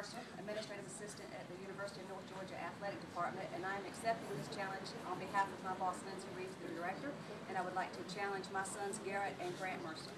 Mercer, Administrative Assistant at the University of North Georgia Athletic Department, and I am accepting this challenge on behalf of my boss Lindsay Reeves, the Director, and I would like to challenge my sons Garrett and Grant Mercer.